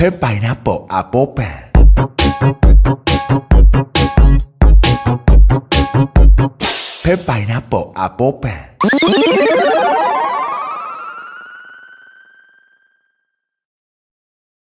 pen pineapple apple pen pen pineapple apple pen